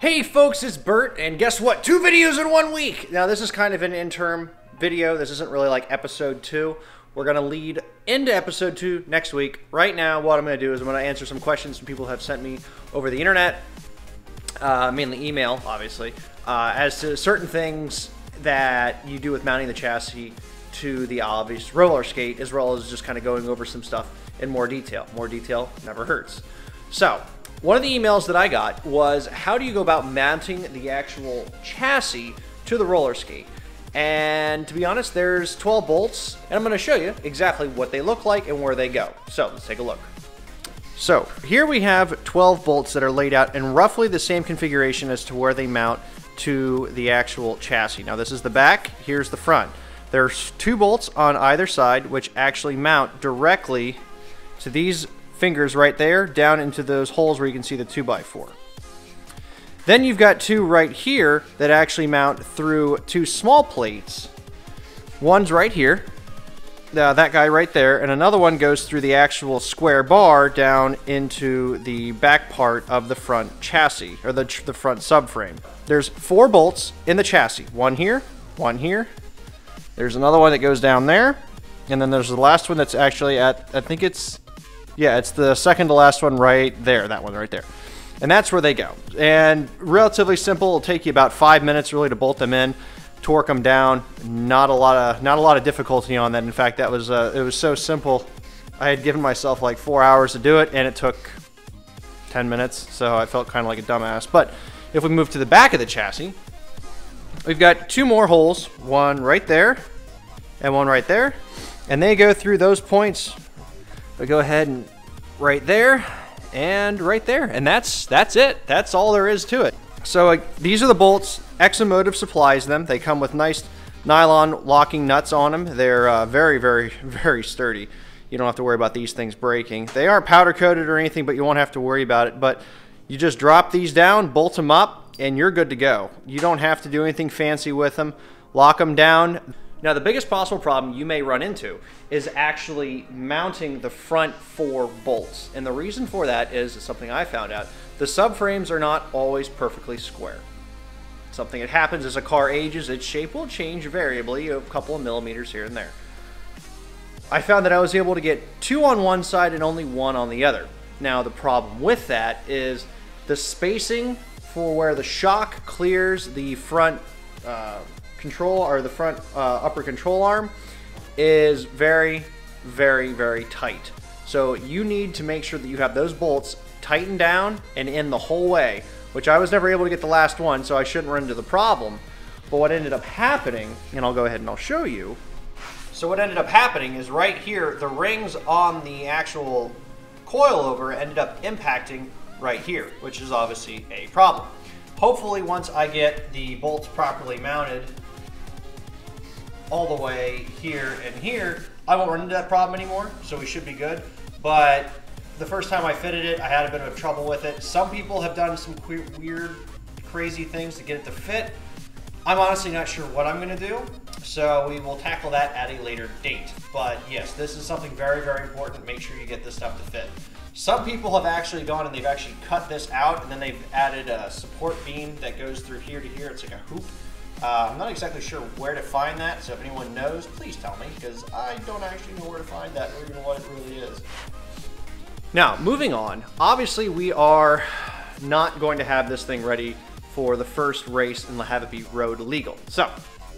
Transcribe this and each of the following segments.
Hey folks, it's Bert, and guess what? Two videos in one week! Now, this is kind of an interim video. This isn't really like episode two. We're to lead into episode two next week. Right now, what I'm to do is I'm to answer some questions people have sent me over the internet, uh, mainly email, obviously, uh, as to certain things that you do with mounting the chassis to the obvious roller skate, as well as just kind of going over some stuff in more detail. More detail never hurts. So, one of the emails that I got was how do you go about mounting the actual chassis to the roller skate? And to be honest, there's 12 bolts, and I'm going to show you exactly what they look like and where they go. So let's take a look. So here we have 12 bolts that are laid out in roughly the same configuration as to where they mount to the actual chassis. Now this is the back, here's the front. There's two bolts on either side which actually mount directly to these fingers right there down into those holes where you can see the 2x4. Then you've got two right here that actually mount through two small plates. One's right here, uh, that guy right there, and another one goes through the actual square bar down into the back part of the front chassis, or the, the front subframe. There's four bolts in the chassis. One here, one here. There's another one that goes down there, and then there's the last one that's actually at, I think it's yeah, it's the second to last one right there, that one right there. And that's where they go. And relatively simple, it'll take you about five minutes really to bolt them in, torque them down. Not a lot of not a lot of difficulty on that. In fact, that was uh, it was so simple. I had given myself like four hours to do it, and it took 10 minutes, so I felt kind of like a dumbass. But if we move to the back of the chassis, we've got two more holes, one right there and one right there, and they go through those points but go ahead and right there and right there. And that's that's it. That's all there is to it. So uh, these are the bolts. Exomotive supplies them. They come with nice nylon locking nuts on them. They're uh, very, very, very sturdy. You don't have to worry about these things breaking. They aren't powder coated or anything, but you won't have to worry about it. But you just drop these down, bolt them up, and you're good to go. You don't have to do anything fancy with them. Lock them down. Now, the biggest possible problem you may run into is actually mounting the front four bolts. And the reason for that is something I found out. The subframes are not always perfectly square. Something that happens as a car ages, its shape will change variably a couple of millimeters here and there. I found that I was able to get two on one side and only one on the other. Now, the problem with that is the spacing for where the shock clears the front uh, control or the front uh, upper control arm is very, very, very tight. So you need to make sure that you have those bolts tightened down and in the whole way, which I was never able to get the last one, so I shouldn't run into the problem. But what ended up happening, and I'll go ahead and I'll show you. So what ended up happening is right here, the rings on the actual coilover ended up impacting right here, which is obviously a problem. Hopefully once I get the bolts properly mounted all the way here and here, I won't run into that problem anymore, so we should be good. But the first time I fitted it, I had a bit of trouble with it. Some people have done some weird, crazy things to get it to fit. I'm honestly not sure what I'm to do, so we will tackle that at a later date. But yes, this is something very, very important. Make sure you get this stuff to fit. Some people have actually gone and they've actually cut this out and then they've added a support beam that goes through here to here. It's like a hoop uh, I'm not exactly sure where to find that, so if anyone knows, please tell me, because I don't actually know where to find that or even what it really is. Now, moving on. Obviously, we are not going to have this thing ready for the first race and have it be road legal. So,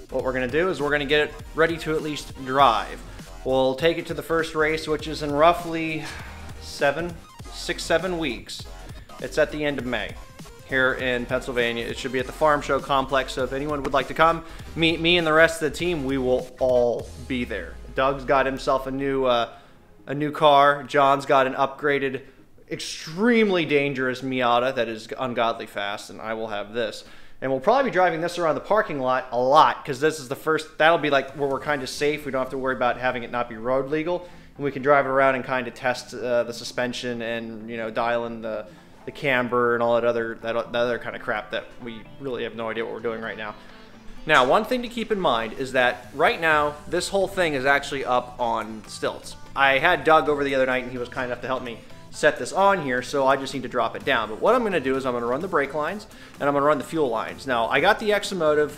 what we're going to do is we're going to get it ready to at least drive. We'll take it to the first race, which is in roughly seven, six, seven weeks. It's at the end of May here in Pennsylvania. It should be at the Farm Show Complex. So if anyone would like to come, meet me and the rest of the team, we will all be there. Doug's got himself a new uh, a new car. John's got an upgraded, extremely dangerous Miata that is ungodly fast, and I will have this. And we'll probably be driving this around the parking lot a lot because this is the first. That'll be like where we're kind of safe. We don't have to worry about having it not be road legal, and we can drive it around and kind of test uh, the suspension and you know dial in the the camber and all that other that, that other kind of crap that we really have no idea what we're doing right now. Now, one thing to keep in mind is that right now this whole thing is actually up on stilts. I had Doug over the other night and he was kind enough to help me set this on here, so I just need to drop it down. But what I'm going to do is I'm going to run the brake lines and I'm going to run the fuel lines. Now, I got the Exomotive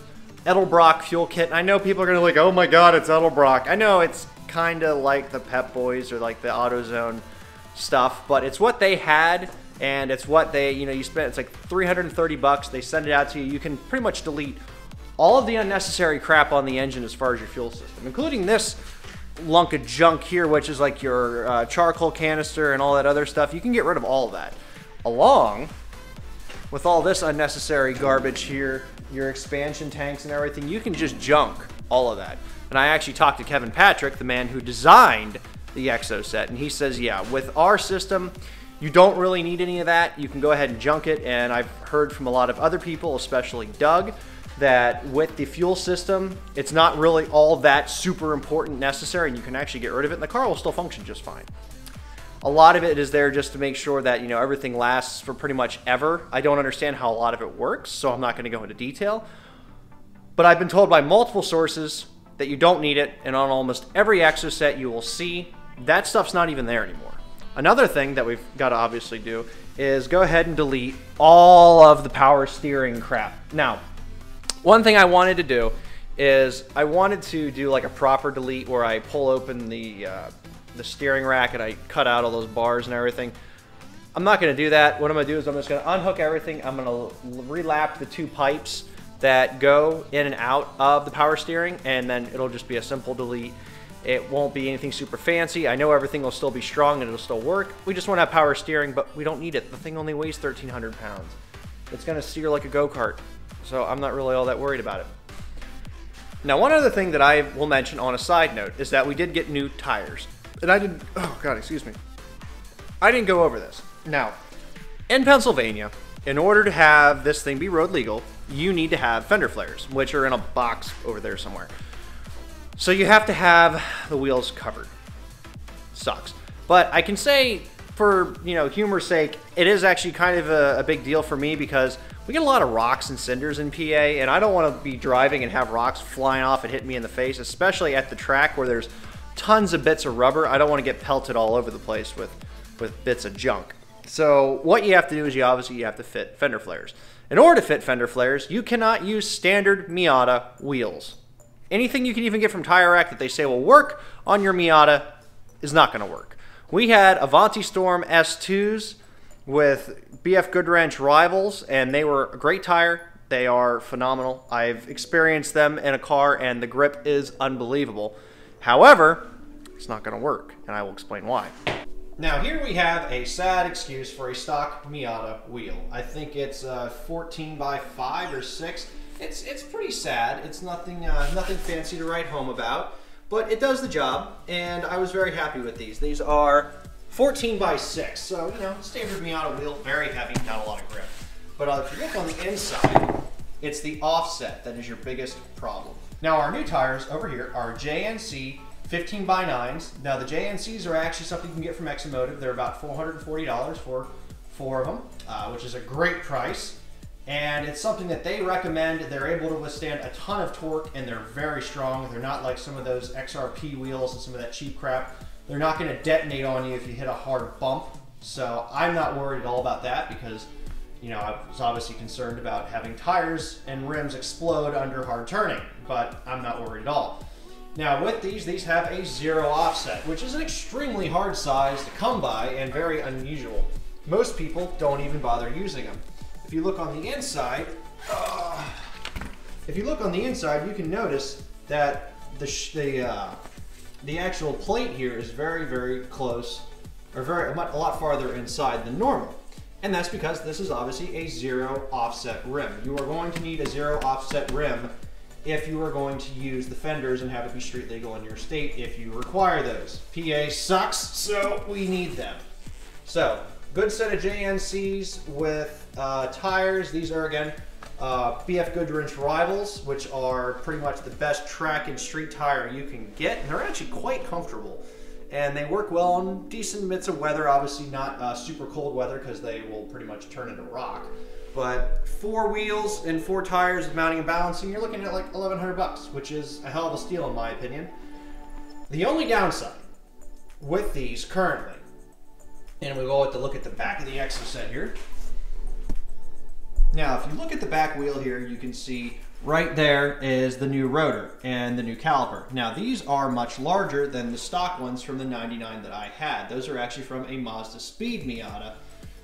Edelbrock fuel kit, and I know people are going to like, oh my god, it's Edelbrock. I know it's kind of like the Pep Boys or like the AutoZone stuff, but it's what they had and it's what they, you know, you spend, it's like 330 bucks. They send it out to you. You can pretty much delete all of the unnecessary crap on the engine as far as your fuel system, including this lunk of junk here, which is like your uh, charcoal canister and all that other stuff. You can get rid of all of that, along with all this unnecessary garbage here, your expansion tanks and everything. You can just junk all of that. And I actually talked to Kevin Patrick, the man who designed the Exocet, and he says, yeah, with our system, you don't really need any of that. You can go ahead and junk it. And I've heard from a lot of other people, especially Doug, that with the fuel system, it's not really all that super important necessary and you can actually get rid of it and the car will still function just fine. A lot of it is there just to make sure that, you know, everything lasts for pretty much ever. I don't understand how a lot of it works, so I'm not going to go into detail. But I've been told by multiple sources that you don't need it, and on almost every Exocet you will see, that stuff's not even there anymore. Another thing that we've got to obviously do is go ahead and delete all of the power steering crap. Now, one thing I wanted to do is I wanted to do like a proper delete where I pull open the uh, the steering rack and I cut out all those bars and everything. I'm not going to do that. What I'm going to do is I'm just going to unhook everything. I'm going to relap the two pipes that go in and out of the power steering and then it'll just be a simple delete. It won't be anything super fancy. I know everything will still be strong and it'll still work. We just want to have power steering, but we don't need it. The thing only weighs 1,300 pounds. It's going to steer like a go-kart so I'm not really all that worried about it. Now, one other thing that I will mention on a side note is that we did get new tires. And I didn't, oh God, excuse me. I didn't go over this. Now, in Pennsylvania, in order to have this thing be road legal, you need to have fender flares, which are in a box over there somewhere. So you have to have the wheels covered. Sucks. But I can say, for you know humor's sake, it is actually kind of a, a big deal for me because we get a lot of rocks and cinders in PA, and I don't want to be driving and have rocks flying off and hit me in the face, especially at the track where there's tons of bits of rubber. I don't want to get pelted all over the place with, with bits of junk. So what you have to do is you obviously you have to fit fender flares. In order to fit fender flares, you cannot use standard Miata wheels. Anything you can even get from Tire Rack that they say will work on your Miata is not going to work. We had Avanti Storm S2s with BF Goodrich Rivals, and they were a great tire. They are phenomenal. I've experienced them in a car, and the grip is unbelievable. However, it's not going to work, and I will explain why. Now here we have a sad excuse for a stock Miata wheel. I think it's uh, 14 by 5 or 6. It's it's pretty sad. It's nothing uh, nothing fancy to write home about, but it does the job, and I was very happy with these. These are 14 by 6. So, you know, standard Miata wheel, very heavy, not a lot of grip. But uh, if you look on the inside, it's the offset that is your biggest problem. Now, our new tires over here are JNC 15 by 9s. Now, the JNCs are actually something you can get from Exomotive. They're about $440 for four of them, uh, which is a great price. And it's something that they recommend. They're able to withstand a ton of torque and they're very strong. They're not like some of those XRP wheels and some of that cheap crap they're not going to detonate on you if you hit a hard bump. So I'm not worried at all about that because, you know, I was obviously concerned about having tires and rims explode under hard turning, but I'm not worried at all. Now with these, these have a zero offset, which is an extremely hard size to come by and very unusual. Most people don't even bother using them. If you look on the inside, uh, if you look on the inside, you can notice that the, the uh, the actual plate here is very, very close, or very a lot farther inside than normal. And that's because this is obviously a zero offset rim. You are going to need a zero offset rim if you are going to use the fenders and have it be street legal in your state if you require those. PA sucks, so we need them. So, good set of JNCs with uh, tires. These are, again, uh, BF Goodrich Rivals, which are pretty much the best track and street tire you can get. And they're actually quite comfortable. And they work well in decent bits of weather, obviously not uh, super cold weather because they will pretty much turn into rock. But four wheels and four tires, mounting and balancing, you're looking at like 1100 bucks, which is a hell of a steal in my opinion. The only downside with these currently And we go to look at the back of the Exocet here. Now, if you look at the back wheel here, you can see right there is the new rotor and the new caliper. Now, these are much larger than the stock ones from the 99 that I had. Those are actually from a Mazdaspeed Miata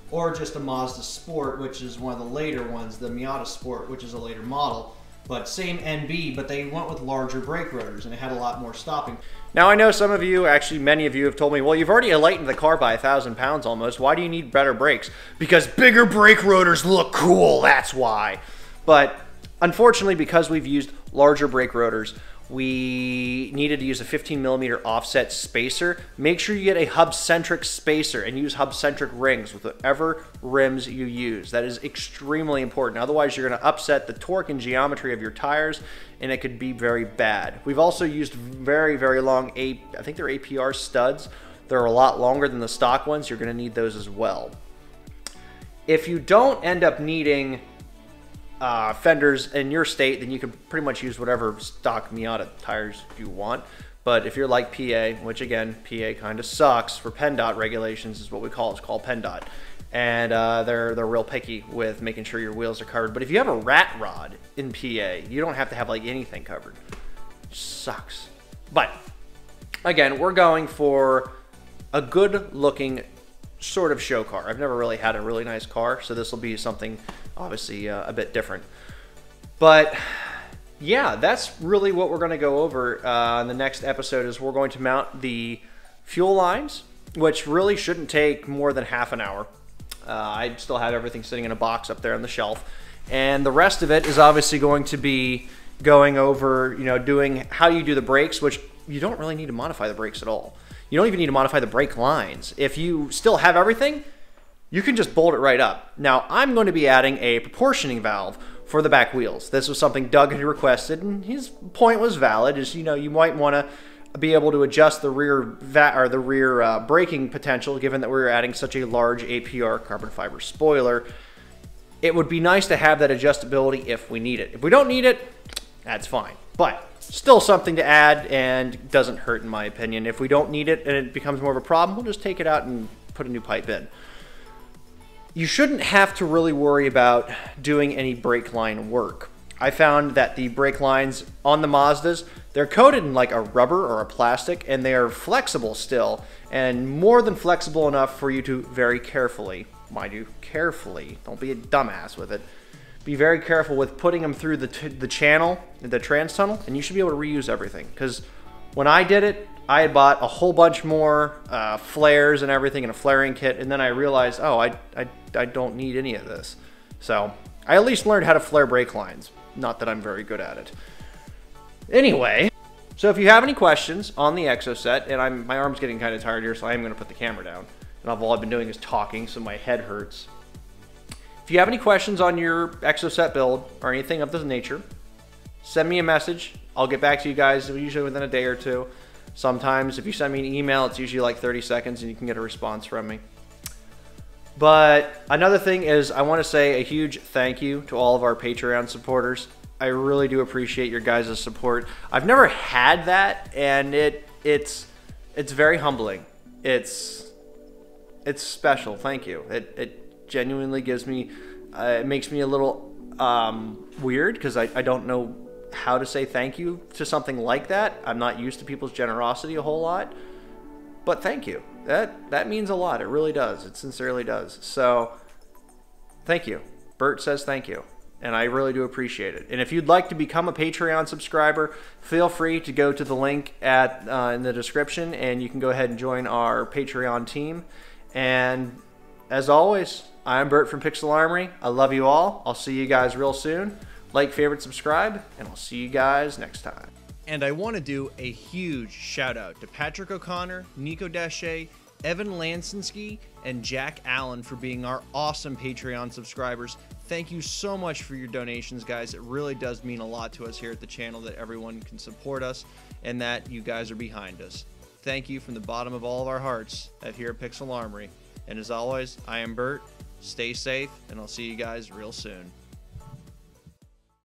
or just a Mazda Sport, which is one of the later ones, the Miata Sport, which is a later model. But same NB, but they went with larger brake rotors and it had a lot more stopping. Now I know some of you, actually many of you have told me, well you've already lightened the car by a thousand pounds almost, why do you need better brakes? Because bigger brake rotors look cool, that's why. But unfortunately because we've used larger brake rotors, we needed to use a 15 millimeter offset spacer. Make sure you get a hub-centric spacer and use hub-centric rings with whatever rims you use. That is extremely important. Otherwise, you're going to upset the torque and geometry of your tires, and it could be very bad. We've also used very, very long, A I think they're APR studs. They're a lot longer than the stock ones. You're going to need those as well. If you don't end up needing uh, fenders in your state, then you can pretty much use whatever stock Miata tires you want. But if you're like PA, which again, PA kind of sucks for PennDOT regulations, is what we call it. It's called PennDOT. And uh, they're, they're real picky with making sure your wheels are covered. But if you have a rat rod in PA, you don't have to have like anything covered. Sucks. But again, we're going for a good looking sort of show car. I've never really had a really nice car, so this will be something obviously uh, a bit different. But yeah, that's really what we're going to go over uh, in the next episode is we're going to mount the fuel lines, which really shouldn't take more than half an hour. Uh, I still have everything sitting in a box up there on the shelf. And the rest of it is obviously going to be going over, you know, doing how you do the brakes, which you don't really need to modify the brakes at all. You don't even need to modify the brake lines. If you still have everything, you can just bolt it right up. Now, I'm going to be adding a proportioning valve for the back wheels. This was something Doug had requested, and his point was valid. Is you know you might want to be able to adjust the rear va- or the rear uh, braking potential, given that we're adding such a large APR carbon fiber spoiler. It would be nice to have that adjustability if we need it. If we don't need it, that's fine. But still something to add and doesn't hurt in my opinion. If we don't need it and it becomes more of a problem, we'll just take it out and put a new pipe in. You shouldn't have to really worry about doing any brake line work. I found that the brake lines on the Mazdas, they're coated in like a rubber or a plastic and they are flexible still and more than flexible enough for you to very carefully, mind you, carefully, don't be a dumbass with it, be very careful with putting them through the, the channel, the trans tunnel, and you should be able to reuse everything. Because when I did it, I had bought a whole bunch more uh, flares and everything in a flaring kit, and then I realized, oh, I, I, I don't need any of this. So I at least learned how to flare brake lines. Not that I'm very good at it. Anyway, so if you have any questions on the Exocet, and I'm, my arm's getting kind of tired here, so I am going to put the camera down. And all I've been doing is talking, so my head hurts. If you have any questions on your Exocet build or anything of this nature, send me a message. I'll get back to you guys usually within a day or two. Sometimes if you send me an email, it's usually like 30 seconds and you can get a response from me. But another thing is I want to say a huge thank you to all of our Patreon supporters. I really do appreciate your guys' support. I've never had that and it it's it's very humbling. It's it's special. Thank you. It it genuinely gives me, uh, it makes me a little um, weird because I, I don't know how to say thank you to something like that. I'm not used to people's generosity a whole lot, but thank you. That that means a lot. It really does. It sincerely does. So, thank you. Bert says thank you, and I really do appreciate it. And if you'd like to become a Patreon subscriber, feel free to go to the link at uh, in the description, and you can go ahead and join our Patreon team. And as always, I'm Bert from Pixel Armory. I love you all. I'll see you guys real soon. Like, favorite, subscribe, and I'll see you guys next time. And I want to do a huge shout out to Patrick O'Connor, Nico Dashe, Evan Lansinski, and Jack Allen for being our awesome Patreon subscribers. Thank you so much for your donations, guys. It really does mean a lot to us here at the channel that everyone can support us and that you guys are behind us. Thank you from the bottom of all of our hearts at here at Pixel Armory. And as always, I am Bert. Stay safe, and I'll see you guys real soon.